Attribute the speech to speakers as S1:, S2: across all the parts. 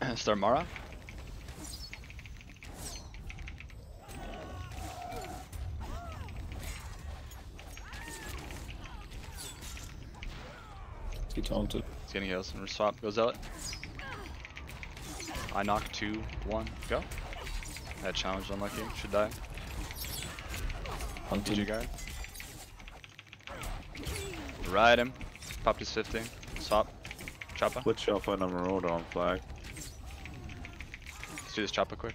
S1: Start Mara.
S2: He taunted.
S1: He's getting heals and swap. Go Zealot. I knock two, one, go. That challenge unlucky. Should die.
S2: Hunted.
S1: GG guard. Ride him. Popped his 50. Swap. Choppa.
S3: Switch off on a marauder on flag.
S1: Let's do this Choppa quick.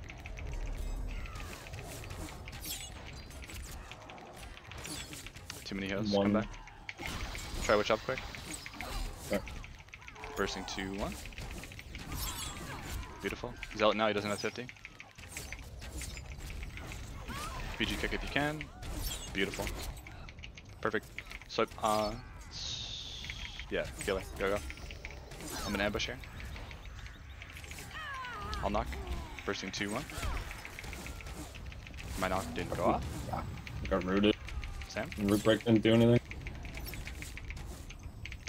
S1: Too many heals.
S2: One.
S1: Come back. Try which up quick.
S2: Okay.
S1: Bursting two, one. Beautiful. Zealot now, he doesn't have 50. PG kick if you can. Beautiful. Perfect. So, uh, s- yeah, killer. Go, go. I'm gonna ambush here. I'll knock. Bursting 2 1. My knock didn't go off.
S2: I got rooted.
S1: Sam?
S2: Root break didn't do anything.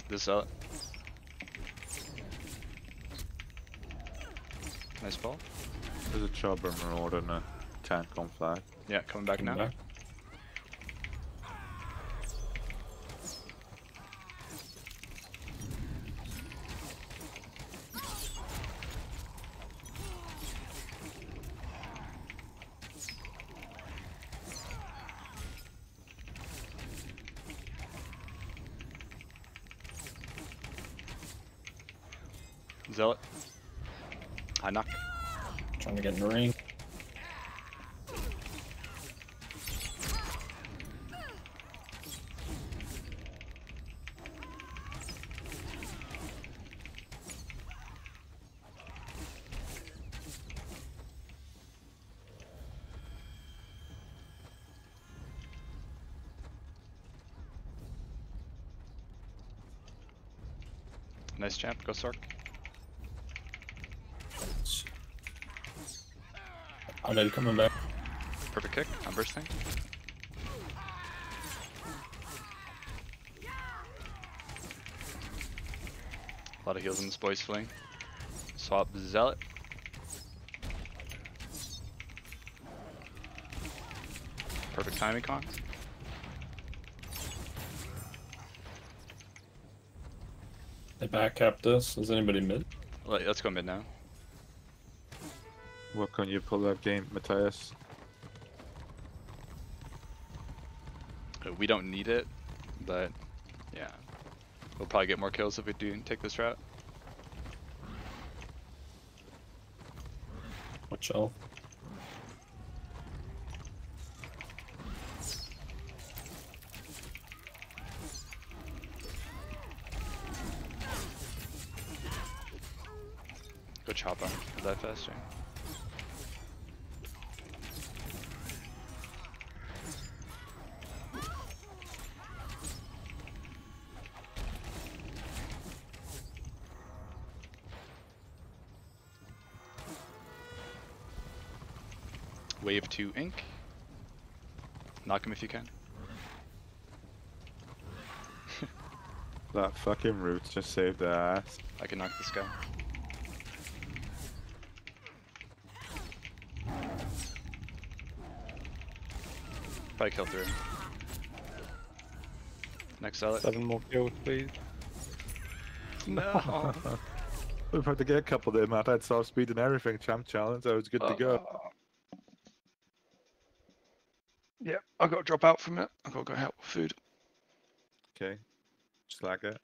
S1: This uh Nice ball.
S3: There's a Choppa marauder and a tank on flag.
S1: Yeah, coming back
S2: Coming
S1: now.
S2: back.
S1: Zealot. I knock.
S2: Trying to get in the ring.
S1: Nice champ. Go Sork.
S2: Undead coming back.
S1: Perfect kick. I'm bursting. A lot of heals in this boy's fling. Swap Zealot. Perfect timing con.
S2: They back capped us. Is anybody mid?
S1: Let's go mid now.
S3: What can you pull that game, Matthias?
S1: Uh, We don't need it, but yeah. We'll probably get more kills if we do take this route.
S2: Watch out.
S1: Go chop him. He'll die faster. Wave 2 ink. Knock him if you can.
S3: That fucking roots just saved their ass.
S1: I can knock this guy. Probably kill through. Next zealot.
S4: Seven more kills, please.
S1: No.
S3: We've had to get a couple there, Matt. I had soft speed and everything. Champ challenge. I was good to go.
S4: Uh, Yep, I got to drop out from it. I've got to go help with food.
S3: Okay. It.